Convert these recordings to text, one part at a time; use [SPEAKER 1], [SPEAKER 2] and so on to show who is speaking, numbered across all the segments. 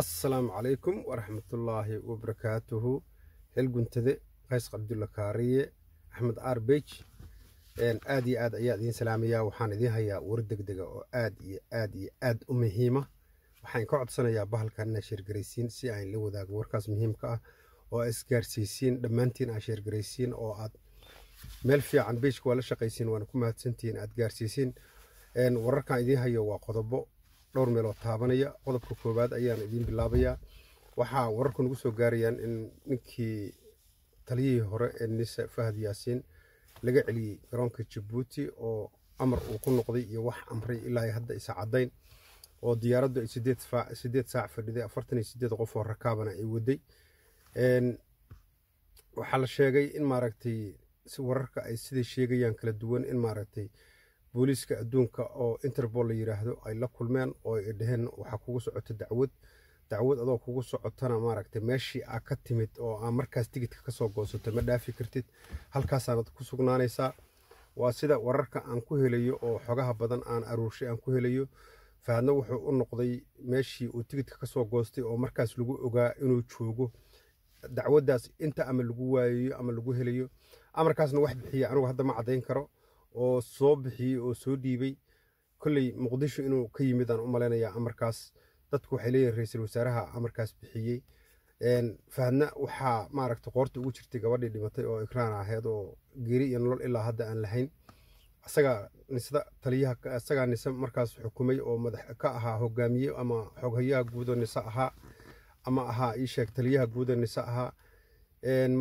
[SPEAKER 1] assalaamu calaykum waraxmatullaahi wabarakaatuhu xil guntade qays cabdulla kaariye axmed arbej. Aad iyo aad ayaa idiin salaamayaa waxaan idiin hayaa war degdega oo aad iyo aad iyo aad u muhiima. Waxaan ka codsanayaa bahalkan inaa sheergaraysiin si aan la wadaago warkaas muhiimka ah oo aa isgaarsiisiin dhammaantiin aa sheergaraysiin oo aad meel fiican bejka waa la shaqaysiin waana ku mahadsantihiin aad gaarsiisiin. Wararkan idiin hayo waa qodobo dhowr meeloo taabanaya qodobka koowaad ayaan idiin bilaabayaa. Waxaa wararku nagu soo gaarayaan in ninkii taliyihii hore ee nise fahad yaasiin laga celiyey garoonka jabuuti oo amar uu ku noqday iyo wax amray ilaa hadda isa caddayn oo diyaaraddu ay sideed saac fadhiday afartan iyo sideed qof oo rakaabana ay waday. Waxaa la sheegay in maaragtay wararka ay siday sheegayaan kala duwan in maaragtay booliiska adduunka oo interpol la yiraahdo ay la kulmeen oo ay dhaheen waxaa kugu socota dacwad dacwad adoo kugu socotana maaragtay meeshii aa ka timid oo aa markaas tigidka ka soo goosato ma dhaafi kartid. Halkaasaanad ku sugnaanaysaa. Waa sida wararka aan ku helayo oo xogaha badan aan aruurshay aan ku helayo. Fahadna wuxuu u noqday meeshii uu tigidka ka soo goostay oo markaas lagu ogaa inuu joogo. Dacwaddaas inta ama lagu waayayo ama lagu helayo. Amarkaasna wax bixiya anigu hadda ma caddayn karo oo soo bixiyey oo soo dhiibay. Kolley muqdisho inuu ka yimid aan u malaynayaa amarkaas. Dadku waxay leeyihiin ra'iisul wasaaraha amarkaas bixiyey. Fahadna waxaa maaragta qoorta ugu jirtay gabadhii dhimatay oo ikraan ahayd oo geeri iyo nolol ilaa hadda aan lahayn. Isagaa nisda taliyaha isagaa nise markaas xukumay oo madax ka ahaa hogaamiye ama xoghayaha guudo nise ahaa ama ahaa ii sheeg taliyaha guudo nise ahaa.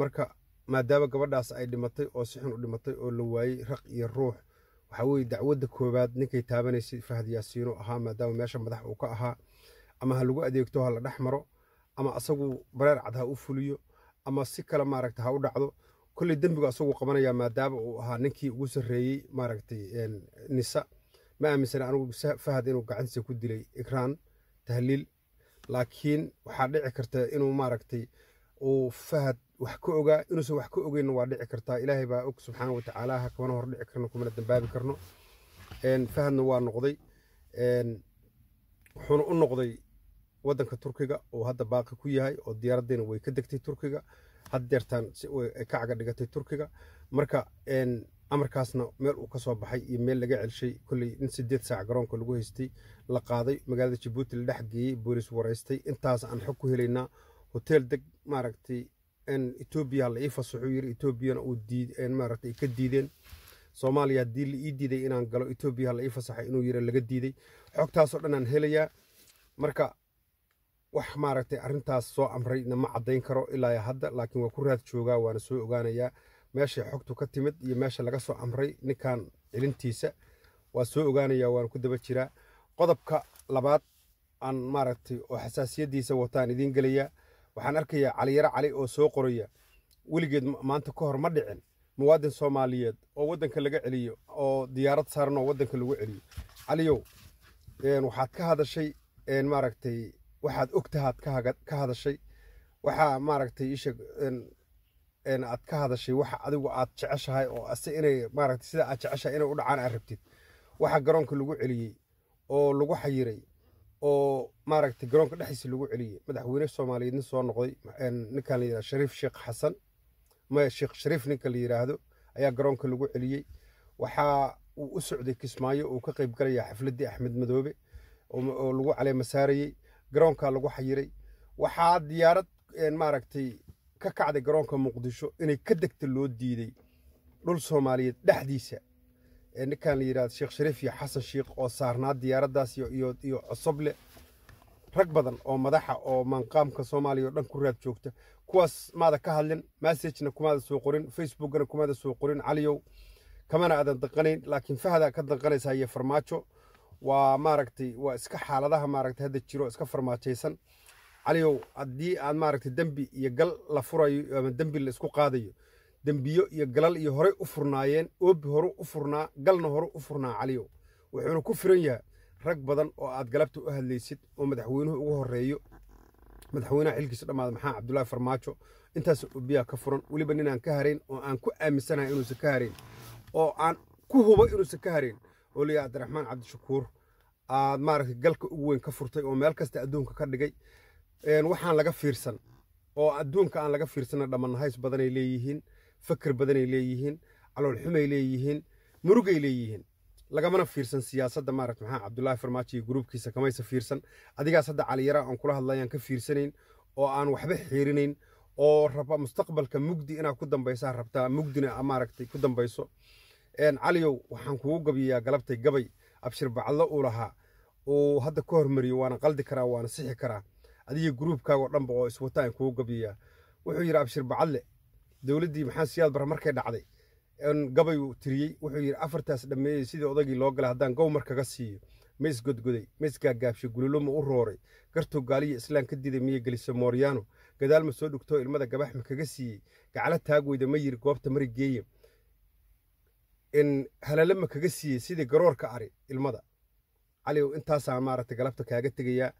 [SPEAKER 1] Marka maadaama gabadhaas ay dhimatay oo si xun u dhimatay oo la waayey raq iyo ruux. Waxaa weye dacwadda koowaad ninkay taabanaysay fahad yaasiino ahaa maadaama meesha madax uu ka ahaa ama ha lagu adeegto ha la dhex maro ama asagu bareer cad ha u fuliyo ama si kale maaragta ha u dhacdo kolley dembigu asagu qabanaya maadaama uu ahaa ninkii ugu sarreeyey maaragtay nisa. Ma aaminsana anigu fahad inuu gacantiisa ku dilay ikraan tahliil laakiin waxaa dhici karta inuu maaragtay uu fahad wax ka ogaa inuusan wax ka ogeynna waa dhici kartaa ilaahay baa og subxaana wa tacaala ha kamana hor dhici karno kumana dambaabi karno. Fahadna waa noqday. Wuxuuna u noqday waddanka turkiga oo hadda baaqi ku yahay oo diyaaraddeena way ka degtay turkiga. Had deertaan ay ka caga dhigatay turkiga. Marka amarkaasna meel uu ka soo baxay iyo meel laga celshay kolley in sideed saac garoonka lagu haystay la qaaday. Magaalada jabuuti la dhex geeyey boolis waraystay. Intaas aan xog ku helaynaa hotel deg maaragtay etoobiya la ii fasaxuu yiri etoobiyana uu maaragtay ka diideen soomaaliya haddii la ii diiday inaan galo etoobiya la ii fasaxay inuu yiri laga diiday xogtaasoo dhan aan helayaa marka wax maaragtay arrintaas soo amrayna ma caddayn karo ilaa hadda laakiin waa ku raad joogaa waana soo ogaanayaa meeshay xogtu ka timid iyo meesha laga soo amray ninkan celintiisa waa soo ogaanayaa waana ku daba jiraa qodobka labaad aan maaragtay oo xasaasiyaddiisa wataan idiin gelayaa waxaan arkayaa caliyaro cali oo soo qoraya weligeed maanta ka hor ma dhicin. Muwaadin soomaaliyeed oo waddanka laga celiyo oo diyaarad saaran oo waddanka lagu celiyo. Caliyow waxaad ka hadashay maaragtay waxaad ogtahaad ka hadashay. Waxaa maaragtay isheeg aad ka hadashay waxa adigu aad jeceshahay oo ase inay maaragtay sida aad jeceshahay inay u dhacaan aad rabtid. Waxa garoonka lagu celiyey oo lagu xayiray oo maaragtay garoonka dhexdiisa lagu celiyey madaxweyne soomaaliyeed nin soo noqday ninkan la yidhahdo shariif sheekh xasan. Maya sheekh shariif ninka la yidhaahdo ayaa garoonka lagu celiyey waxaa uu u socday kismaayo uu ka qayb galayaa xafladdii axmed madoobe oo lagu caleema saarayey garoonkaa lagu xayiray. Waxaa diyaarad maaragtay ka kacday garoonka muqdisho inay ka degta loo diiday dhul soomaaliyeed dhexdiisa ninkan la yidhahdo sheekh shariif iyo xasan sheekh oo saarnaa diyaaraddaas iyo cosoble rag badan oo madaxa oo manqaamka soomaaliya oo dhan ku raad joogta. Kuwaas maada ka hadlin massagena kumaada soo qorin facebookana kumaada soo qorin caliyow kamana aadan danqanayn laakiin fahada ka danqanaysaa iyo farmaajo. Waa maaragtay waa iska xaaladaha maaragtay hadda jiro iska farmaajaysan caliyow haddii aad maaragtay dembi iyo gal la furayo ama dembi la isku qaadayo dembiyo iyo galal iyo horey u furnaayeen oobi hore u furnaa galna hore u furnaa caliyow wuxuuna ku firan yahay rag badan oo aad galabta u hadlaysid oo madaxweynuhu ugu horeeyo madaxweynaha xilkiisa dhammaada maxamed cabdullaahi farmaajo intaas oobiyaa ka furan weliba ninaan ka harayn oo aan ku aaminsanahay inuusan ka harayn oo aan ku hubo inuusan ka harayn oo leeyahay cabdiraxmaan cabdishakuur aad maaragtay galka ugu weyn ka furtay oo meel kasta adduunka ka dhigay waxaan laga fiirsan oo adduunka aan laga fiirsana dhammannahays badanay leeyihiin fakir badanay leeyihiin caloolxumay leeyihiin murugay leeyihiin lagamana fiirsan siyaasadda maaragt maxaa cabdullaahi farmaajo iyo gruubkiisa kamaysa fiirsan adigaas hadda caliyara aan kula hadlayaan ka fiirsanayn oo aan waxba xiirinayn oo raba mustaqbalka mugdi inaad ku dambaysaa rabtaa mugdina maaragtay ku dambayso caliyow waxaan kugu gabiyaa galabtay gabay abshir bacadlo uu lahaa uu hadda ka hormariyo waana qaldi karaa waana sixi karaa adiga gruubkaagoo dhanba oo iswata aan kugu gabiyaa wuxuu yidhi abshir bacadle dowladdii maxaa siyaad bara markay dhacday gabayuu tiriyey wuxuu yidhi afartaas dhammeeyey sidii odaygii loo galay haddaan gowmar kaga siiyo ma isgodgoday ma isgaagaabshay gulilo ma u rooray gartuu gaaliya islaan ka diiday miya gelisa mooryaano gadaal ma soo dhugtoo ilmada gabax ma kaga siiyey gaclo taagweyda ma yiri goobta mari geeye halale ma kaga siiyey sidii garoorka ari ilmada. Caliw intaasaa maaragtay galabta kaaga tegayaa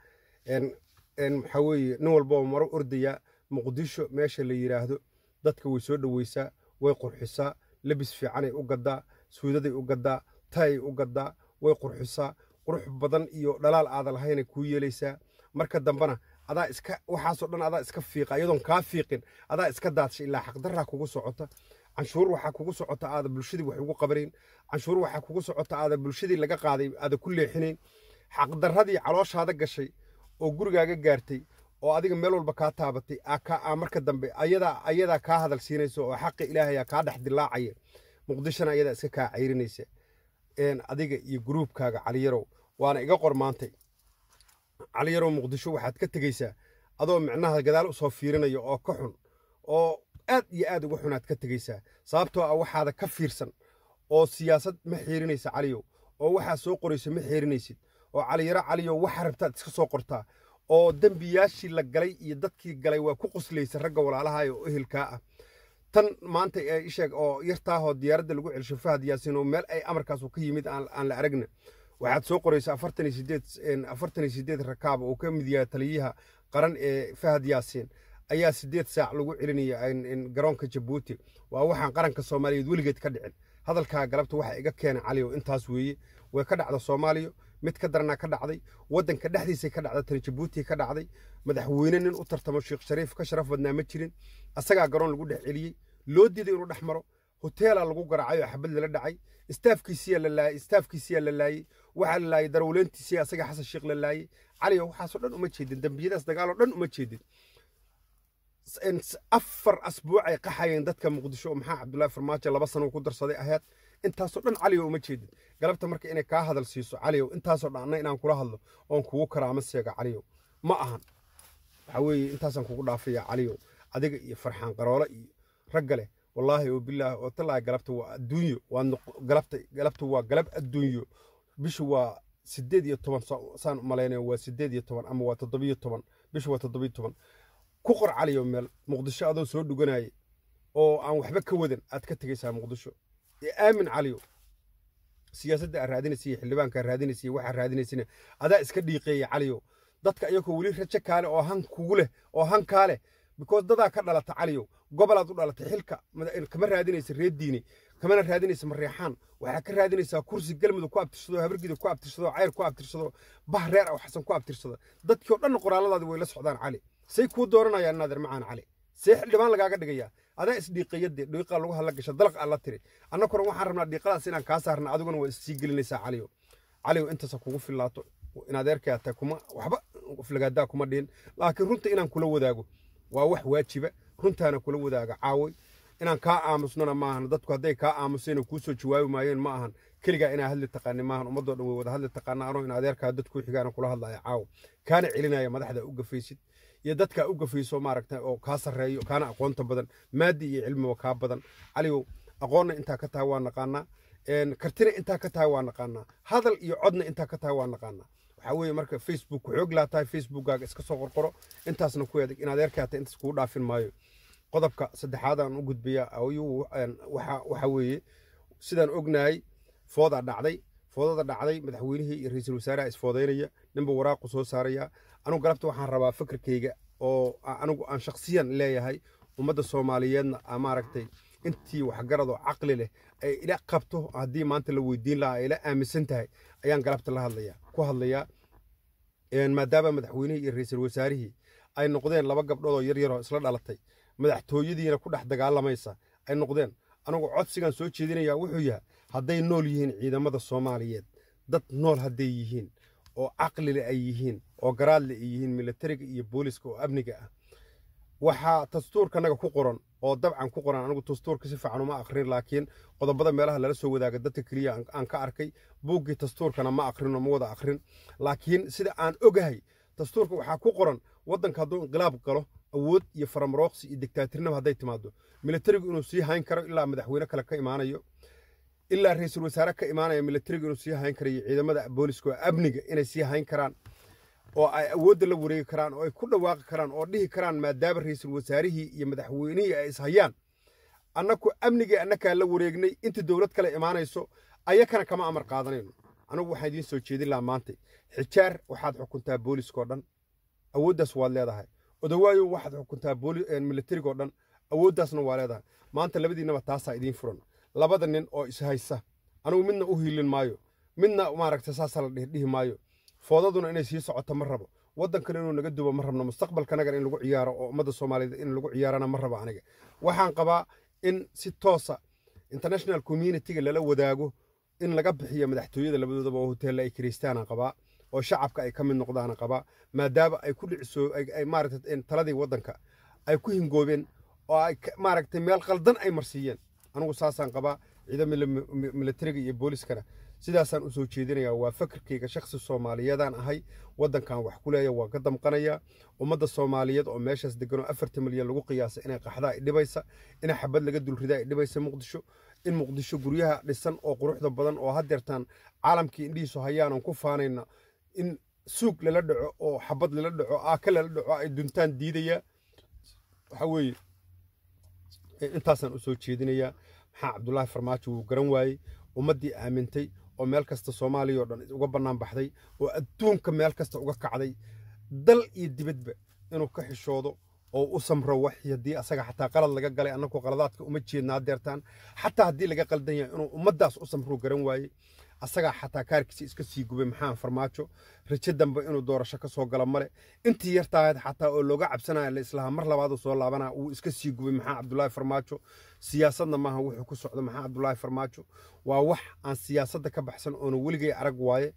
[SPEAKER 1] waxaa weeye nin walboo maro ordayaa muqdisho meesha la yidhaahdo dadka way soo dhoweysaa way qurxisaa lebis fiicanay u gaddaa suudaday u gaddaa tayay u gaddaa way qurxisaa qurux badan iyo dhalaal aada lahaynay kuu yeelaysaa marka dambena adaa iska waxaasoo dhan adaa iska fiiqa iyadoon kaa fiiqin adaa iska daadshay ilaa xaqdarraa kugu socota canshuur waxaa kugu socota aada bulshadii wax ugu qabanayn canshuur waxaa kugu socota aada bulshadii laga qaaday aada ku leexinayn xaqdarradii calooshaada gashay oo gurigaaga gaartay oo adiga meel walba kaa taabatay aa marka dambe ayadaa kaa hadal siinaysa oo xaqi ilaahayaa kaa dhex dilaacaya muqdishona ayadaa iska kaa cayrinaysa adiga iyo gruubkaaga caliyarow waana iga qormaantay caliyarow muqdisho waxaad ka tegeysaa adoo micnaha gadaal u soo fiirinaya oo ka xun oo aad iyo aad uga xunaad ka tegeysaa sababtoo ah waxaada ka fiirsan oo siyaasad ma xiirinaysa caliyow oo waxaa soo qoraysa ma xiirinaysid oo caliyaro caliyow waxa rabtaad iska soo qortaa oo dembiyaashii la galay iyo dadkii galay waa ku qoslaysa ragga walaalaha oo ehelkaa ah. Tan maanta isheeg oo yartaahoo diyaaradda lagu celsho fahad yaasiin oo meel ay amarkaasu ka yimid aan la aragna. Waxaad soo qoraysa afartan iyo sideed afartan iyo sideed rakaab oo ka mid yahay taliyaha qaran ee fahad yaasiin. Ayaa sideed saac lagu celinaya garoonka jabuuti. Waa waxaan qaranka soomaaliyeed weligeed ka dhicin. Hadalkaa galabta waxa iga keena caliyow intaas weeye. Way ka dhacda soomaaliya مد كدرنا كده عادي ودن كده حدي سكر عادي تري جيبوتي كده عادي مدح وينن أطر تمشيق شريف كشرف بدنا متشين أسرع قرون الجودة عالية لودي ذي روح مرة هوتيل على جوجر عايو حبل لنا دعي استاف كيسيا للاي استاف كيسيا للاي وحال لاي درولين تسيا سجع حس الشيق للاي عليه هو حاسو لن أمتشيد دم بيدس دقالو لن أمتشيد أفر أسبوع قحين دتك مقدشو محا عبد الله فرماتي الله بصنا وقدر صديق أهات intaasoo dhan caliyo uma jeedin. Galabta marka inay kaa hadal siiso caliyow intaasoo dhan anna inaan kula hadlo oon kugu karaama seega caliyow ma ahan. Waxaa weeye intaasaan kugu dhaafaya caliyow adiga iyo farxaan qaroole iyo ragga leh. Wallaahi oo bilaahi oo talaahi galabta waa adduunyo. Waa galabta waa galab adduunyo. Bishu waa sideed iyo toban saan malaynaya waa sideed iyo toban ama waa toddobiyo toban. Bishu waa toddobiyo toban. Ku qor caliyo meel. Muqdisho adoo soo dhuganaya oo aan waxba ka wadan aad ka tegaysaa muqdisho aamin caliyo siyaasadda aad raadinaysa iyo xildhibaanka aad raadinaysa iyo waxaad raadinaysana adaa iska dhiiqeeya caliyo dadka iyakoo weli rajo kaale oo han kugu leh oo hankaa leh because dadaa ka dhalata caliyo gobolaad u dhalatay xilka kama raadinaysa reer diine kamana raadinaysa mareexaan. Waxaa ka raadinaysaa kursi galmudug ku abtirsado habargida ku abtirsado cayr ku abtirsado bah reer aw xasan ku abtirsado dadkii oo dhan qoraalladaadi way la socdaan cali. Say kuu dooranayaan naadir macaan cali. See xildhibaan lagaaga dhigayaa adaa isdhiiqayade dhiiqaa lagu hadla gasha dalaq alla tiri annakuna waxaan rabnaa dhiiqadaas inaan kaa saarna adiguna waa issii gelinaysaa caliyo caliyo intaasa kugu filaato inaad eerkaa tahay kuma waxba filagaadaa kuma dhihin laakiin runta inaan kula wadaago waa wax waajiba runtaana kula wadaaga caaway inaan kaa aamusnana maahan dadku hadday kaa aamuseen oo kuu soo jawaabi maayeen ma ahan keligaa inaa hadli taqaanin maahan ummadoo dhan way wada hadli taqaana anoo in adeerkaa dadkuu xigaana kula hadlaya caawa kaana celinaya madaxda u gafaysid iyo dadkaa u gafayso maaragta oo kaa sarreeyo kaana aqoonta badan maadi iyo cilmiba kaa badan. Caligow aqoonna intaa ka tahay waa naqaanaa. Kartina intaa ka tahay waa naqaanaa. Hadal iyo codna intaa ka tahay waa naqaanaa. Waxaa weeye marka facebook xoog laa tahay facebookkaaga iska soo qorqoro. Intaasna ku eedag in adeerkaa intaas kugu dhaafin maayo. Qodobka saddexaad aan u gudbaya ayuu weeye sidaan ognahay foodaa dhacday. Foodada dhacday madaxweynihii iyo ra'iisul wasaaraha isfoodaynaya ninba waraaqu soo saaraya. Anugu galabta waxaan rabaa fikirkayga oo anigu aan shaksiyan leeyahay ummadda soomaaliyeedna maaragtay intii waxgarad oo caqli leh ay ila qabto haddii maanta la weydiin lahaa ila aaminsan tahay ayaan galabta la hadlayaa ku hadlayaa maadaama madaxweynihii iyo ra'iisul wasaarihii ay noqdeen laba gabdhood oo yar yaroo isla dhalatay madaxtooyadiina ku dhex dagaalamaysa ay noqdeen anigu codsigan soo jeedinayaa wuxuu yahay hadday nool yihiin ciidamada soomaaliyeed. Dad nool hadday yihiin oo caqlile ay yihiin oo garaadle ay yihiin militariga iyo booliska oo amniga ah. Waxaa dastuurkanaga ku qoran oo dabcan ku qoran anigu dastuurka si fiican uma akrin laakiin qodobada meelaha lala soo wadaaga dadka keliya aan ka arkay buuggii dastuurkana ma akrinoo ma wada akrin laakiin sida aan ogahay dastuurka waxaa ku qoran waddanka hadduu inqilaab galo awood iyo faramarooqsi iyo digtaatirnimo hadday timaado militarigu inuu sii hayn karo ilaa madaxweyne kale ka imaanayo ilaa ra'iisul wasaare ka imaanaya militarigu inuu sii hayn karayo ciidamada booliska oo amniga inay sii hayn karaan oo ay awoodda la wareegi karaan oo ay ku dhawaaqi karaan oo dhihi karaan maadaama ra'iisul wasaarihii iyo madaxweynihii ay ishayaan annaku amnigii annakaa la wareegnay inta dowlad kale imaanayso ayakana kama amar qaadanayno. Anigu waxaan idiin soo jeedin lahaa maanta xijaar waxaad xukuntaa booliskao dhan. Awooddaas waad leedahay. Odawaayo waxaad xukuntaa militarigoo dhan. Awooddaasna waa leedahay. Maanta labadiinnaba taasaa idiin furan labada nin oo ishaysa anigu midna u hiilin maayo midna maaragta saasaa la dhihi maayo. Foodaduna inay sii socoto ma rabo. Waddankana inuu naga dubo ma rabno mustaqbalkanagana in lagu ciyaaro oo ummadda soomaaliyeed in lagu ciyaarana ma rabo aniga. Waxaan qabaa in si toosa international communityga lala wadaago in laga bixiyo madaxtooyada labadoodaba oo hoteella ay kiristaana qabaa oo shacabka ay ka mid noqdaana qabaa maadaama ay ku dhiciso ay maaragta taladii waddanka ay ku hingoobeen oo ay maaragtay meel qaldan ay marsiiyeen anigu saasaan qabaa ciidamada militariga iyo booliskana sidaasaan u soo jeedinayaa waa fakarkayga shakhsi soomaaliyeedaan ahay waddankan wax ku leeya waa ka damqanayaa ummadda soomaaliyeed oo meeshaas deganoo afartan milyan lagu qiyaasa inay qaxdaa i dhibaysa in xabad laga dulridaa i dhibaysa muqdisho in muqdisho guryaha dhisan oo quruxda badan oo haddeertaan caalamkii indhihiisu hayaanan ku faanayna in suug lala dhaco oo xabad lala dhaco aaka lala dhaco ay duntaan diidaya waxa weeye intaasaan u soo jeedinayaa maxaa cabdulaahi farmaajo wuu garan waayey ummaddii aamintay oo meel kasta soomaaliya oo dhan uga bannaan baxday oo adduunka meel kasta uga kacday dal iyo dibadba inuu ka xishoodo oo u samro wax haddii asaga xataa qalad laga galay annagu qaladaadka uma jeedna haddeertaan xataa haddii laga qaldan yahay inuu ummaddaas u samruu garan waayey asagaa xataa kaarkiisa iska sii gubay maxaa farmaajo rajo dambe inuu doorasho ka soo gala male intii yartaahayd xataa oo looga cabsanaya la islahaa mar labaadu soo laabana wuu iska sii gubay maxaa cabdulaahi farmaajo siyaasadna maaha wuxuu ku socdo maxaa cabdulaahi farmaajo waa wax aan siyaasadda ka baxsan oona weligay arag waaye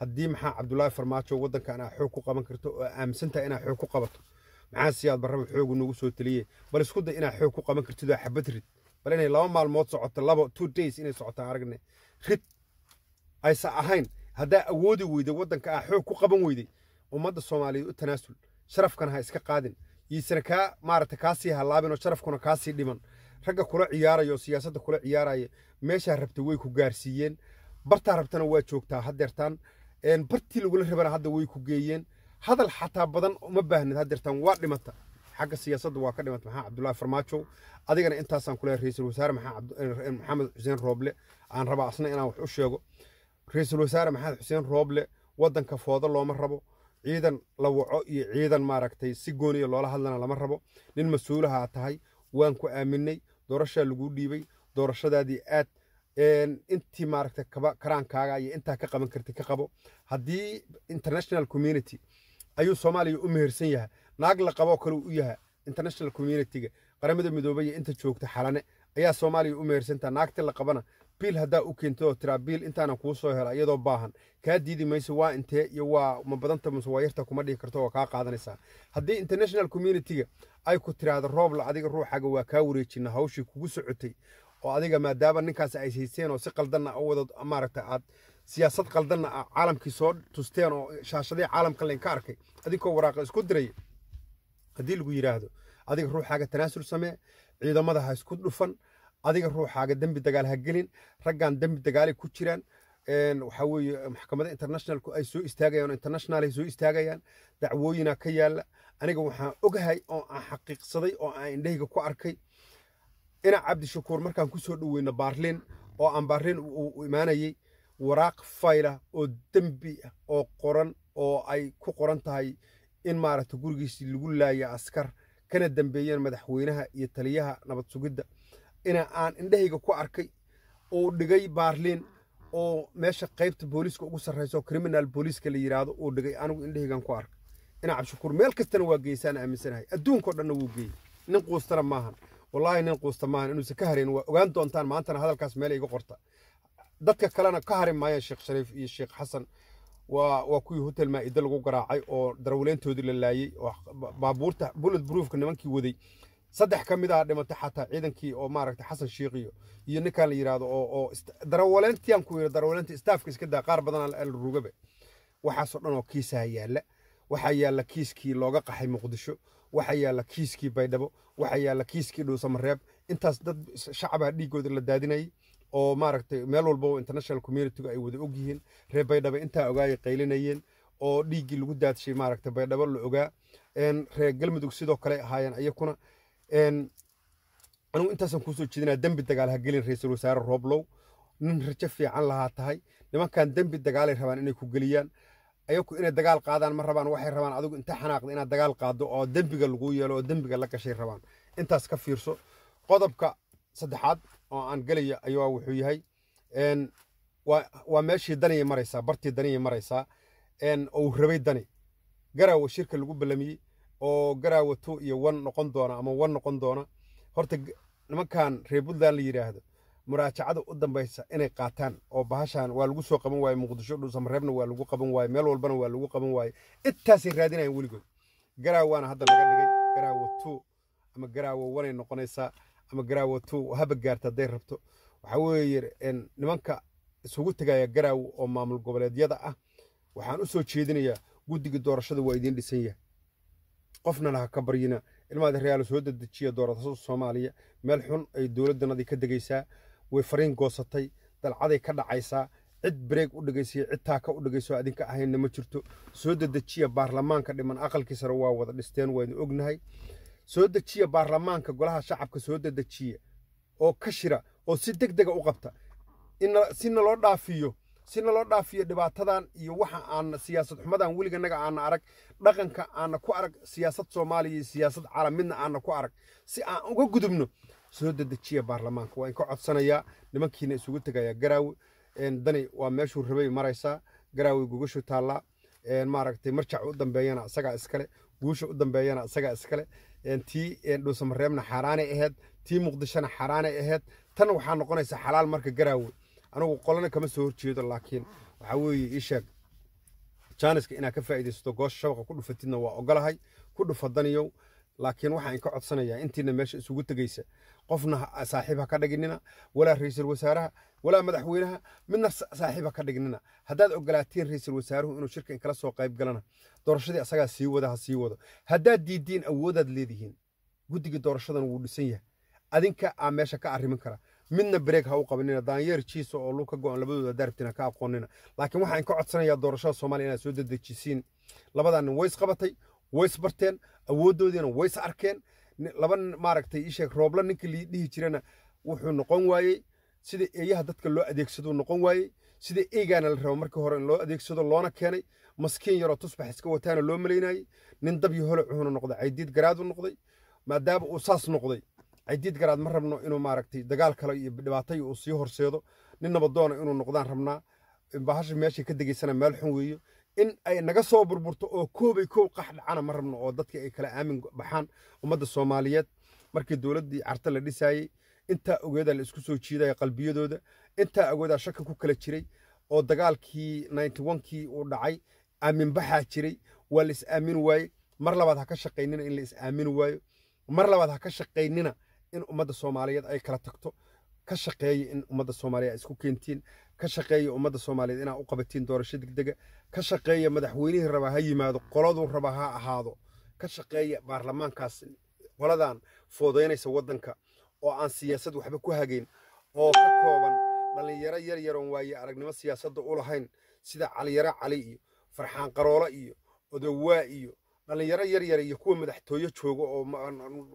[SPEAKER 1] haddii maxaa cabdulaahi farmaajo waddankan aa xoog ku qaban karto oo aaminsantaha inaa xoog ku qabato maxaa siyaad barraba xoogu nagu soo taliyey bal isku day inaa xoog ku qaban kartid oo xabad rid bal inay laba maalmood socoto laba two days inay socotaan aragne rid aysa ahayn. Haddaa awoodi weyday waddanka ah xoog ku qaban weyday. Ummadda soomaaliyeed u tanaasul. Sharafkana ha iska qaadin. Iisana kaa maaragta kaasii hallaabin oo sharafkuna kaasii dhiman. Ragga kula ciyaaraya oo siyaasadda kula ciyaaraya meeshaa rabta way ku gaarsiiyeen. Bartaa rabtana waa joogtaa haddeertaan bartii lagula rabana hadda way ku geeyeen. Hadal xataa badan uma baahnid haddeertaan waa dhimata. Xagga siyaasadda waa ka dhimata. Maxaa cabdulaahi farmaajo? Adigana intaasaan ku leehay ra'iisul wasaare maxamed xuseen rooble? Aan rabaa asna inaan wax u sheego ra'iisul wasaare maxamed xuseen rooble waddanka foodo looma rabo. Ciidan la waco iyo ciidan maaragtay si gooniya loola hadlana lama rabo. Nin mas'uulaha tahay waan ku aaminay. Doorashaa laguu dhiibay doorashadaadii aad intii maaragtay karaankaaga iyo intaa ka qaban kartay ka qabo. Haddii international community ayuu soomaaliya u mehersan yahay naag la qaboo kale u yahay international communityga. Qaramada midoobay iyo inta joogta xalane ayaa soomaaliya u mehersantaha naagta la qabana biil haddaa u keentay oo tiraa biil intaanan kuu soo hela iyadoo baahan. Kaa diidi mayso waa intee iyo waa ma badanta mase waa yarta kuma dhihi karto oo kaa qaadanaysaa haddii international communityga ay ku tiraahdo roobla adiga ruuxaaga waa kaa wareejina hawshii kugu socotay oo adiga maadaama ninkaas ay haysteen oo si qaldanna u wada maaragta aad siyaasad qaldanna a caalamkii soo tusteen oo shaashadii caalamka laynka arkay adinkoo waraaqa isku diray haddii lagu yidhaahdo adiga ruuxaaga tanaasul samee ciidamada ha isku dhufan adiga ruuxaaga dembi dagaal ha gelin raggan dembi dagaalay ku jiraan. Waxaa weeye maxkamada internationalku ay soo istaagayaan international ay soo istaagayaan. Dacwooyina ka yaalla aniga waxaan ogahay oo aan xaqiiqsaday oo aan indhahayga ku arkay ina cabdishakuur markaan ku soo dhoweyno baarliin oo aan baarliin u imaanayey waraaq fayla oo dembi oo qoran oo ay ku qoran tahay in maaragta gurigiisii lagu laaya askar kana dambeeyeen madaxweynaha iyo taliyaha nabad sugidda إن أن إن دهيجو كواركي أو دقي بارلين أو ماشي قيبت بوليس كو جسر هيسو كريمنال بوليس كلي يرادو أو دقي أنا إن دهيجان كوارك إن عبد شكر ملك استنوا جي سنة أمي سنة هاي الدون كورنا نوجي نقص ترى ماهن والله إن نقص ترى ماهن إنه سكهرين وعندو أنتان ما أنتان هذا الكاس ملي يقورتا دتك كلانا كهرين ما الشيخ شريف الشيخ حسن و وكوي هوتيل ما يدل جو قراعي أو درولين تودي للاي وبابورته بولد بروف كنا منكي وذي saddex ka mid ah dhimatay xataa ciidankii oo maaragtay xasan shiiqiyo iyo ninkan la yidhaahdo oo oo darawaleentiyan ku yidhi staafka iska daa qaar badan la rugabe. Waxaasoo dhan oo kiisaha yaalla. Waxaa yaalla kiiskii looga qaxay muqdisho. Waxaa yaalla kiiskii baydhabo. Waxaa yaalla kiiskii dhuusamareeb intaas dad shacabaa dhiigooda la daadinayay oo maaragtay meel walba oo international communityga ay wada og yihiin. Reer intaa ogaayay qaylinayeen oo dhiiggii lagu daadshay maaragtay baydhabo la ogaa. Reer galmudug sidoo kale ahaayeen ayakuna anigu intaasaan ku soo jeedinaa dembi dagaal ha gelin ra'iisul wasaare rooblow nin rajo fiican lahaa tahay. Nimankan dembi dagaalay rabaan inay ku geliyaan. Ayaku inay dagaal qaadaan ma rabaan waxay rabaan adigu inta xanaaqda inaad dagaal qaado oo dembiga lagu yeelo oo dembiga la gashay rabaan. Intaas ka fiirso qodobka saddexaad oo aan gelaya ayaa wuxuu yahay waa meeshii daniyay maraysaa bartii daniyay maraysaa. Oo rabay dani. Garaawa shirka lagu ballamiyey oo garaawa two iyo wan noqon doona ama wan noqon doona. Horta nimankan reer puntland la yidhaahdo muraajacada u dambaysa inay qaataan oo bahashan waa lagu soo qaban waaye muqdisho dhuusamareebna waa lagu qaban waaye meel walbana waa lagu qaban waaye. Intaasay raadinayan weligood. Garaawaana hadda laga dhigay garaawa two ama garaawa wanay noqonaysaa ama garaawa two haba gaarta hadday rabto. Waxaa weeye nimanka isugu tegaya garaawo oo maamul goboleedyada ah waxaan u soo jeedinayaa guddiga doorashada waa idiin dhisan yahay qofnana ha ka baryina ilmaada reyaal soo dedejiya doorashada soomaaliya. Meel xun ay dowladdanadii ka degaysaa way fariin goosatay dalcaday ka dhacaysaa cid bareeg u dhegaysay cid taaka u dhegayso adinka ahaynna ma jirto. Soo dedejiya baarlamaanka dhiman aqalkiisana waa wada dhisteen waynu ognahay. Soo dejiya baarlamaanka golaha shacabka soo dedejiya oo ka shira oo si deg dega u qabta si naloo dhaafiyo si naloo dhaafiyo dhibaatadan iyo waxa aan siyaasad xumadan weliganaga aana arag dhaqanka aana ku arag siyaasad soomaaliya iyo siyaasad caalam midna aana ku arag. Si aan uga gudubno soo dedejiya baarlamaanka. Waa in ka codsanayaa nimankiina isugu tegaya garaawe dani waa meeshuu rabay maraysaa garaawe gugashu taallaa. Maaragtay marjac u dambeeyana isagaa iskale guusha u dambeeyana isagaa iskale. Tii dhuusamareebna xaaraanay ahayd tii muqdishona xaaraanay ahayd tan waxaa noqonaysa xalaal marka garaawe anigu qolana kama soo horjeedo laakiin waxaa weeye ii sheeg. Jaaniska inaad ka faa'iidaysato goosha shabaqa ku dhufatidna waa ogolahay ku dhufa daniyow. Laakiin waxaan ka codsanayaa intiina meesha isugu tegaysa. Qofna saaxiib ha ka dhiginina walaa ra'iisul wasaaraha walaa madaxweynaha midna saaxiib ha ka dhignina. Haddaad ogolaatiin ra'iisul wasaaruhu inuu shirka inkala soo qayb galana doorashadii asagaa sii wada ha sii wado. Haddaad diidiin awoodaad leedihiin guddiga doorashadan wuu dhisan yahay. Adinka aa meesha ka arrimin kara midna bareeg ha u qabanina daanyeer jiisa oo lug ka go'an labadooda daarabtiin ha ka aqoonina. Laakiin waxaan ka codsanayaa doorashada soomaaliya inaad soo dedejisiin labadaa nin ways qabatay ways barteen awooddoodiina ways arkeen. Laba maaragtay ii sheeg roobla ninkii lii dhihi jirana wuxuu noqon waayey sida eeyaha dadka loo adeegsado noqon waayey sida eegaana la rabo markii hore in loo adeegsado loona keenay maskiin yaroo tusbax iska wataana loo malaynayey nin dabyo hole cuhuna noqday caydiid garaadu noqday maadaama uu saas noqday caydiid garaad ma rabno inuu maaragtay dagaal kale iyo dhibaato uu sii horseedo. Nin nabadoona inuu noqdaan rabnaa. Bahasha meeshay ka degaysana meel xun weeyo. In ay naga soo burburto oo koobay koow qax dhacana ma rabno oo dadka ay kala aamin baxaan ummadda soomaaliyeed. Markii dowladdii carta la dhisaayey intaa ogeedaa la isku soo jiidaya qalbiyadooda intaa awoodaa shaka ku kala jiray oo dagaalkii ninety onkii uu dhacay aaminbaxaa jiray waa la is aamini waaye. Mar labaad ha ka shaqaynina in la is aamini waayo. Mar labaad ha ka shaqaynina in ummadda soomaaliyeed ay kala tagto ka shaqeeya in ummadda soomaaliyeed isku keentiin ka shaqeeya ummadda soomaaliyeed inaa u qabatiin doorasho degdega ka shaqeeya madaxweynihii rabaa ha yimaado qoladuu rabaa ha ahaado ka shaqeeya baarlamaankaas qoladan foodaynaysa waddanka oo aan siyaasad waxba ku hagayn oo ka kooban dhallinyaro yar yaroon waaye aragnimo siyaasadda u lahayn sida caliyaro cali iyo farxaan qaroolo iyo odowaa iyo dhallinyaro yar yar iyo kuwa madaxtooyo jooga oo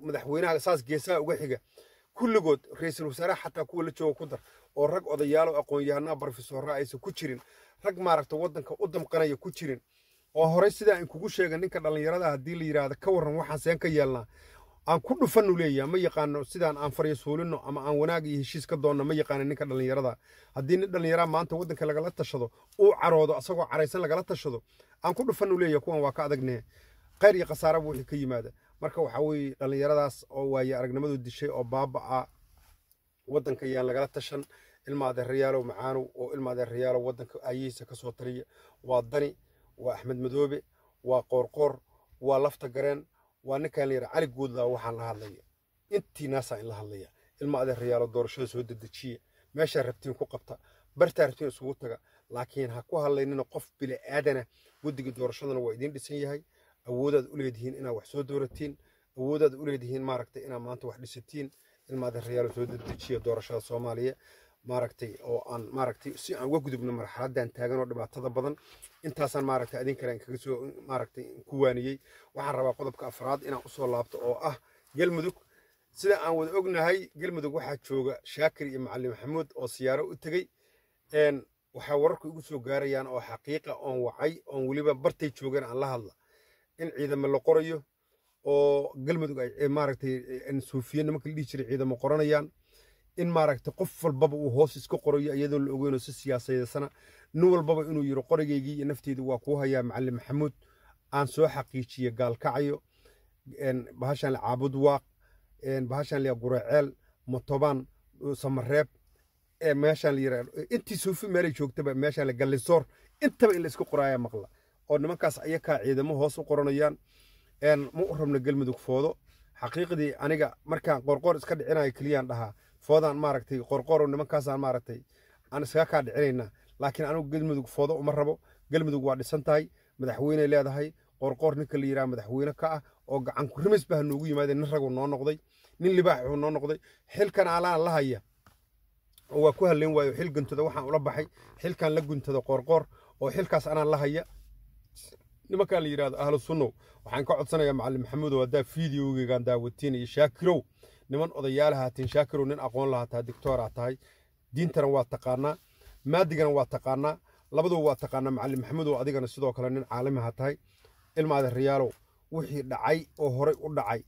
[SPEAKER 1] madaxweynaha saas geesaha uga xiga. Kulligood ra'iisul wasaaraha xataa kuwa la jooga ku dar oo rag odayaalo aqoon-yahanaa aysan ku jirin. Rag maaragta waddanka u damqanaya ku jirin. Oo horey sidaa in kugu ninka dhallinyarada haddii la yidhaahdo ka warran waxaan seen ka yeelnaa. Aan ku dhufannu leeyahay ma yaqaano sidaan aan faryasuulino ama aan wanaag iyo heshiis ka doonno ma yaqaano ninka dhallinyarada haddii nin dhallinyaraa maanta waddanka lagala tashado uu caroodo asagoo caraysan lagala tashado aan ku dhufannu leeyahay kuwan waa ka adagnee khayr iyo khasaaraba wixii ka yimaada marka waxaa weeye dhallinyaradaas oo waaye aragnimadu dishay oo baaba'a waddanka yaan lagala tashan. Ilma adeerayaalow macaanow oo ilma adeerayaalow waddanka aayihiisa ka soo taliya. Waa dani waa axmed madoobe waa qoorqoor waa lafta gareen waa ninkaan layidha cali guudlaa waxaan la hadlaya intii naasaa in la hadlaya ilma adeerayaalow doorashada soo dedejiya. Meeshaa rabtiin ku qabta bartaa rabtiin isugu taga. Laakiin ha ku hadlaynina qof bili aadana guddiga doorashadana waa idiin dhisan yahay awoodaad u leedihiin inaad wax soo dooratiin awoodaad u leedihiin maaragtay inaad maanta wax dhisatiin ilma adeerayaalow soo dedejiya doorashada soomaaliya maaragtay oo aan maaragtay si aan uga gudubno marxaladdan taagan oo dhibaatada badan intaasaan maaragtay adin kale kaga maaragtay ku waaniyey. Waxaan rabaa qodobka afraad inaan u soo laabto oo ah galmudug sida aan wada ognahay galmudug waxaa jooga shaakir iyo macalin maxamuud oo siyaaro u tegey. Waxaa wararku igu soo gaarayaan oo xaqiiqa oon wacay oon weliba bartay joogeen aan la hadla in ciidamo la qorayo oo galmudug ay maaragtay suufiye nimanka la dhihi jiray ciidamo qoranayaan in maaragtay qof walbaba uu hoos iska qorayo iyadoo la ogeynoo si siyaasadeysana nin walbaba inuu yiri qorageygii iyo nafteedu waa kuu hayaa macalin maxamuud aan soo xaqiijiye gaalkacayo bahashaan la caabud waaq. Bahashaan la guraceel motobaan samareeb meeshaan la yira intii suufi meelay joogtaba meeshaan la gallisoor intaba in la iska qoraaya maqla oo nimankaas ayakaa ciidamo hoos u qoranayaan ma u rabno galmudug foodo xaqiiqdii aniga markaan qorqoor iska dhicinayo keliyaan dhahaa foodaan maaragtay qorqoor nimankaasaan maaragtay aan iskaga kaa dhicinaynaa laakiin anigu galmudug foodo uma rabo galmudug waa dhisan tahay madaxweyney leedahay qorqoor ninka la yidhaha madaxweyne ka ah oo gacan kurimis baa noogu yimaadeen nin raguu noo noqday nin libaaxuu noo noqday xilkan alaan la haya oo waa ku halleen waayo xil guntada waxaan ula baxay xilkan la guntada qorqoor oo xilkaas anaan la haya nimankaan la yidhahdo ahlu sunnow waxaan ka codsanayaa macalin maxamuudow haddaa fideogeygaan daawatiin iyo shaakirow. Niman odayaala haatiin shaakirow nin aqoon lahaa tahay dictooraa tahay. Diintana waa taqaanaa maadigana waa taqaanaa labaduba waa taqaanaa macalin maxamuudow adigana sidoo kale nin caalami ha tahay. Ilmaada riyaalow wixii dhacay oo horay u dhacay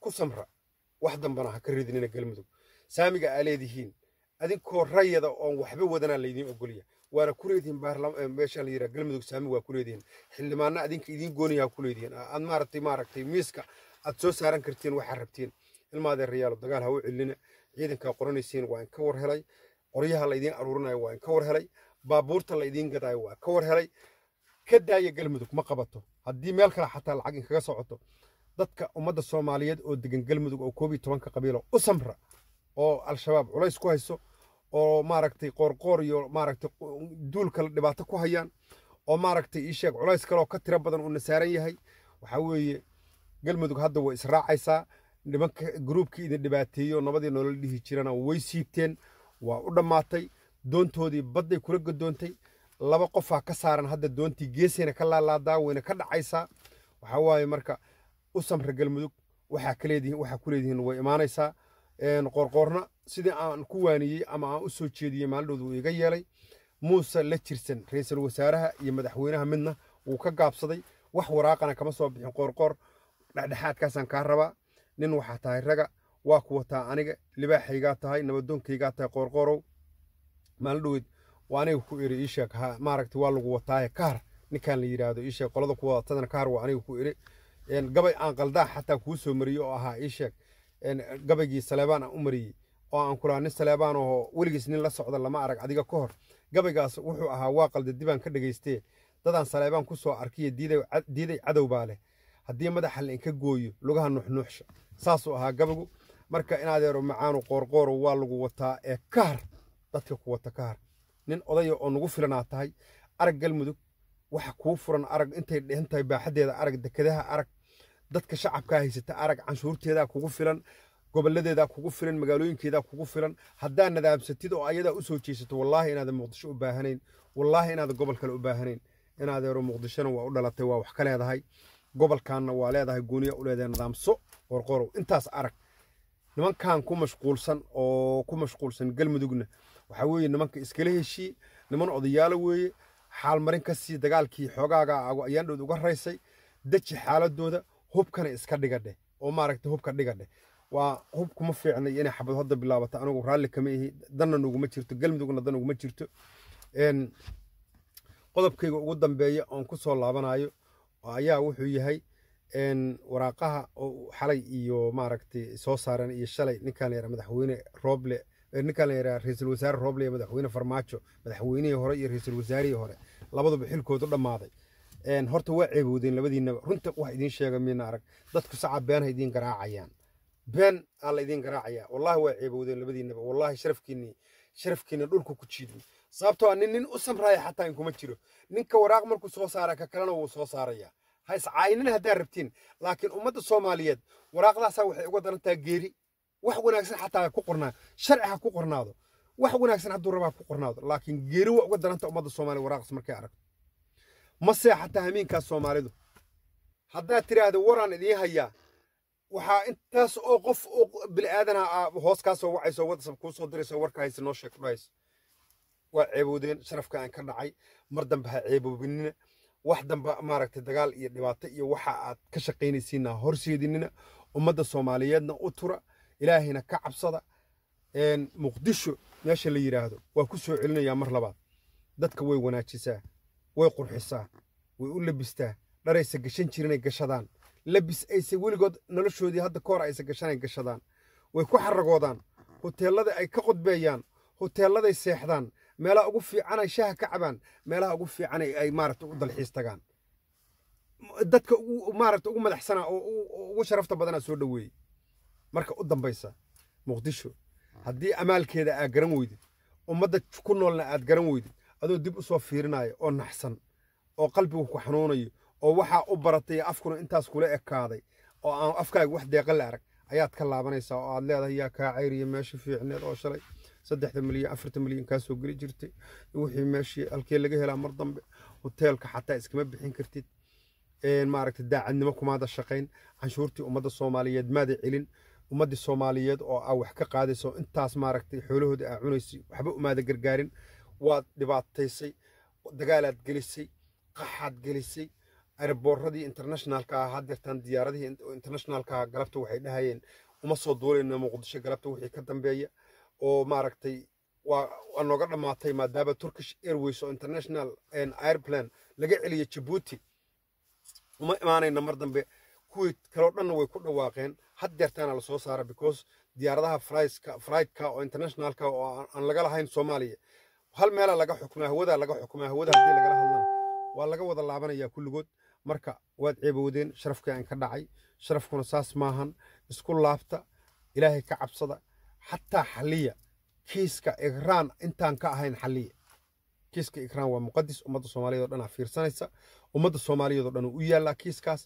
[SPEAKER 1] ku samra wax dambana ha ka ridinina galmudug. Saamiga aa leedihiin adinkoo rayada oon waxba wadanaa laydiin ogolya waana ku leedihiin meeshaan la yidhaha galmudug saami waa ku leedihiin. Xildhibaanna adinka idiin gooniyaa ku leedihiin. Aad maaragtay maaragtay miiska aad soo saaran kartiin waxaa rabtiin. Ilmaadee rayaalo dagaal ha u celina ciidankaa qoranaysiin waa in ka war helay. Qoryaha laydiin aruurinayo waa in ka war helay. Baabuurta laydiin gadaayo waa ka war helay. Ka daaya galmudug ma qabato. Haddii meel kale xataa lacag inkaga socoto. Dadka ummadda soomaaliyeed oo degan galmudug oo koob iyo tobanka qabiilo u samra oo al-shabaab culays ku hayso oo maaragtay qoorqoor iyo maaragtay duul kale dhibaato ku hayaan oo maaragtay ii sheeg culays kaleoo ka tiro badan uu nasaaran yahay. Waxaa weeye galmudug hadda way israacaysaa nimanka gruubkii idin dhibaateeyo nabadii nolol dhihi jirana way siibteen waa u dhammaatay doontoodii badday kula gadoontay laba qofaa ka saaran hadda doontii geesayna ka laalaadaa wayna ka dhacaysaa. Waxaa waaye marka u samra galmudug waxaa ku leedihiin way imaanaysaa qorqoorna sidii aan ku waaniyey ama aan u soo jeediyey maalindhooda wuu iga yeelay muuse la jirsan ra'iisul wasaaraha iyo madaxweynaha midna wuu ka gaabsaday. Wax waraaqana kama soo bixin qoorqoor dhexdhexaadkaasaan kaa rabaa. Nin waxaa tahay raga waa ku wataa aniga libaaxaygaa tahay nabadoonkaygaa tahay qoorqoorow maalindhoweed waa aniga ku iri iisheeg maaragtay waa lagu wataaye kahar ninkaan la yidhaahdo iisheeg qolada ku wadatadana kahar waa aniga ku iri. Gabay aan qaldaa xataa kuu soo mariyey oo ahaa iisheeg gabaygii saleebaan aan u mariyey oo aan kulahaa nin saleebaan oo weligiis nin la socda lama arag adiga ka hor. Gabaygaas wuxuu ahaa waa qalda dibaan ka dhegaystee dadaan saleebaan ku soo arkiyo diiday cadow baa leh. Haddii madaxa la inka gooyo lugaha nuuxnuuxsha saasuu ahaa gabaygu marka inadeero macaanu qoorqooro waa lagu wataa ee kahar dadka ku wata kahar nin odaya oo nagu filanaa tahay arag galmudug waxa kuu furan arag intay dhehan tahay baaxaddeeda arag dekedaha arag dadka shacabkaa haysata arag canshuurteedaa kugu filan gobolladeedaa kugu filan magaalooyinkeedaa kugu filan haddaa nadaamsatid oo ayadaa u soo jeesato wallaahi inaadan muqdisho u baahanayn. Wallaahi inaadan gobol kale u baahanayn. Inaadeero muqdishona waa u dhalatay waa wax ka leedahay. Gobolkaanna waa leedahay gooniya u leedahay nidaamso qorqorow intaas arag nimankan ku mashquulsan oo ku mashquulsan galmudugna waxaa weeye nimanka iskala heshii niman odayaalo weeye xaalmarin ka sii dagaalkii xoogaaga ayaandhood uga raysay deji xaaladooda hubkana iska dhiga dheh oo maaragtay hubka dhiga dheh waa hub kuma fiicna inay xabad hadda bilaabato anigu raalli kama ihi danna nuguma jirto galmudugna dan nuguma jirto. Qodobkayga ugu dambeeya oon ku soo laabanayo ayaa wuxuu yahay waraaqaha oo xalay iyo maaragtay soo saareen iyo shalay ninkaan la madaxweyne rooble ninkaan la yidhaha ra'iisul wasaare rooble iyo madaxweyne farmaajo madaxweynihii hore iyo ra'iisul wasaarihii hore. Labaduba xilkoodu dhammaaday horta waa ceeboodeen labadiinaba runta wax idiin sheega miina arag. Dadku sacaa beenha idiin garaacayaan. Been aa la idiin garaacaya. Wallahi waa ceeboodeen labadiinaba wallahi sharafkiinni sharafkiinna dhulka ku jiidin. Sababtoo nin nin u samraaya xataa inkuma jiro. Ninka waraaq markuu soo saara ka kalena wuu soo saaraya ha iscaayinin haddaad rabtiin laakiin ummadda soomaaliyeed waraaqdaasaa waxay uga darantaa geeri. Wax wanaagsan xataa ku qornaa. Sharci ha ku qornaado. Wax wanaagsan hadduu rabaa ku qornaado. Laakiin geeri waa uga daranta ummadda soomaaliya waraaqdaas markay aragto ma seexataa hamiinkaas soomaalidu? Haddaad tiraahdo waraan idiin hayaa waxaa intaas oo qof oo bini aadana hoos kaa soo wacayso whatsapp kuu soo dirayso warka hayse noo sheeg dhahayso waa ceeboodeen sharafka aan ka dhacay mar dambe ha ceeboobinina. Wax dambe maaragtay dagaal iyo dhibaato iyo waxa aad ka shaqaynaysiina horseedinina ummadda soomaaliyeedna u tura ilaahayna ka cabsada. Muqdisho meesha la yidhaahdo waa ku soo celinayaa mar labaad. Dadka way wanaajisaa way qurxisaa way u labistaa dharaysa gashan jirinay gashadaan. Labis ayse weligood noloshoodii hadda ka hor aysa gashanay gashadaan. Way ku xaragoodaan hoteellada ay ka qodbeeyaan hoteelladay seexdaan meelaha ugu fiican ay shaaha ka cabaan meelaha ugu fiican ay maaragta u dalxiis tagaan. Dadka maaragta ugu madaxsanaa oo ugu sharafta badanaa soo dhoweeyey marka u dambaysa muqdisho haddii amaalkeeda aad garan weydid ummadda ku noolna aad garan weydid adoo dib u soo oo naxsan oo qalbigu ku xanuunayo oo waxaa u baratay afkuna intaas kula ekaaday oo aan afkaaga wax deeqa la arag ayaad ka laabanaysaa oo aad leedahay yaa kaa cayriya meesha fiicneed oo shalay. Saddexda milyan afarta milyan kaa geli jirtay. Wixii meeshii halkee laga helaa mar dambe hoteelka xataa iskama bixin kartid. Maaragta daacadnimo kumaada shaqayn. Canshuurtii ummadda soomaaliyeed maada celin. Ummaddii soomaaliyeed oo aa wax ka qaadayso intaas maaragtay xoolahooda aa cunaysay waxba umaada gargaarin waad dhibaataysay dagaalaad gelisay qaxaad gelisay airboorradii internationalka ah haddeertaan diyaaradihii internationalka ah galabta waxay dhahayeen uma soo duulayno muqdisho galabta wixii ka dambeeya oo maaragtay waa nooga dhammaatay maadaama turkish airways oo international airplane laga celiya jabuuti uma imaanayna mar dambe kuwii kaloo dhanna way ku dhawaaqeen. Haddeertaana la soo saara because diyaaradaha flightka oo internationalka oo aan laga lahayn soomaaliya hal meelaa laga xukumaa hawadaa laga xukumaa hawada haddii lagala hadlana waa laga wada laabanayaa kulligood marka waad ceeboodeen sharafkii aan ka dhacay sharafkuna saas maahan isku laabta ilaahay ka cabsada xataa xaliya kiiska ikraan intaan ka ahayn xaliya kiiska ikraan waa muqadis ummadda soomaaliyeed oo dhan aa fiirsanaysa ummadda soomaaliyeed oo dhan u yaallaa kiiskaas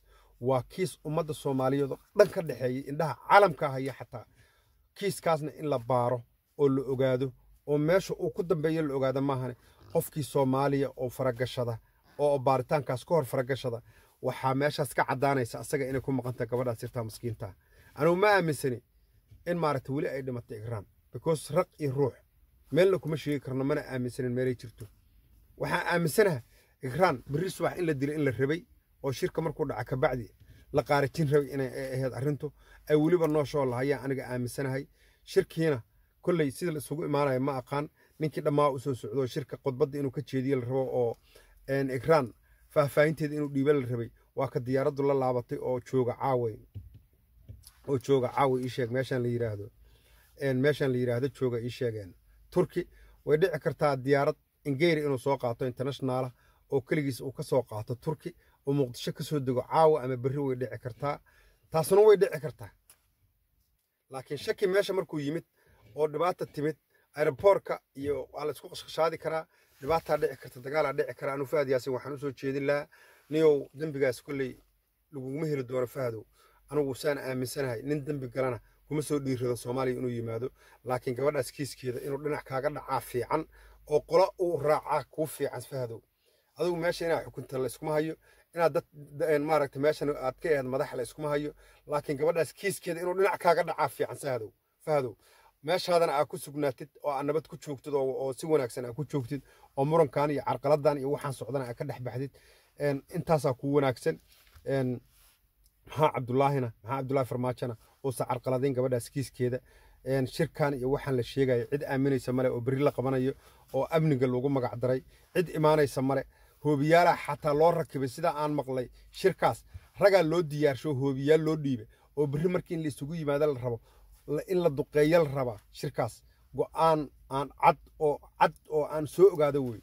[SPEAKER 1] waa kiis ummadda soomaaliyeed oo dhan ka dhexeeyay indhaha caalamka haya xataa kiiskaasna in la baaro oo la ogaado oo meesha uu ku dambeeyo la ogaado maahane qofkii soomaaliya oo faragashada oo baaritaankaas ka hor faragashada waxaa meeshaas ka caddaanaysa asaga inay ku maqantahay gabadhaas sirtaa maskiintaa anugu ma aaminsani in maaragta weli ay dhimatay ikraan because raq iyo ruux meelna kuma sheegi karno mana aaminsanin meelay jirto. Waxaan aaminsanaha ikraan berri subax in la dilo in la rabay oo shirka markuu dhaca kabacdi la qaarajin rabay inay ahayd arrintu ay weliba nooshoo lahayaan aniga aaminsanahay. Shirkiina kolley sida la isugu imaanaya ma aqaan ninkii dhammaa u soo socdo shirka khudbadda inuu ka jeediyo la rabo oo ikraan faahfaahinteeda inuu dhiiba la rabay. Waa ka diyaaraddu la laabatay oo jooga caaway. Oo jooga caaway ii sheeg meeshaan la yidhaahdo meeshaan la yidhaahdo jooga ii sheegeen. Turki way dhici kartaa diyaarad ingeyri inuu soo qaato internationaala oo keligiis uu ka soo qaato turki. Oo muqdisho ka soo dego caawa ama berri way dhici kartaa. Taasuna way dhici kartaa. Laakiin shaki meesha markuu yimid oo dhibaata timid aeroboorka iyo waa la isku qashqashaadi karaa. Dhibaataa dhici karta dagaalaa dhici karaa. Anu fahad yaasin waxaan u soo jeedin lahaa niyow dembigaas kolley laguguma heli doono fahdow anugu saan aaminsanahay nin dembi galana kuma soo dhiirado soomaaliya inuu yimaado. Laakiin gabadhaas kiiskeeda inuu dhinac kaaga dhacaa fiican oo qolo uu raacaa kuu fiican fahdow adigu meesha inaa xukunta la iskuma hayo inaad dad maaragta meeshan aad ka ahayd madax la iskuma hayo. Laakiin gabadhaas kiiskeeda inuu dhinac kaaga dhacaa fiican fahdow fahdow meeshaadana aad ku sugnaatid oo aad nabad ku joogtid oo si wanaagsan aad ku joogtid oo murankan iyo carqaladan iyo waxaan socdana aad ka dhex baxdid. Intaasaa kuu wanaagsan. Maxaa cabdulaahina maxaa cabdulaahi farmaajona uusa carqaladayn gabadhaas kiiskeeda. Shirkan iyo waxaan la sheegaya cid aaminaysa male oo berri la qabanayo oo amniga lagu magac daray cid imaanaysa male hoobiyaalaha xataa loo rakibay sidaa aan maqlay shirkaas ragaa loo diyaarsho hoobiyaal loo dhiibay oo berri markii in la isugu yimaado la rabo in la duqeeyo la rabaa shirkaas. Go'aan aan cad oo cad oo aan soo ogaado wey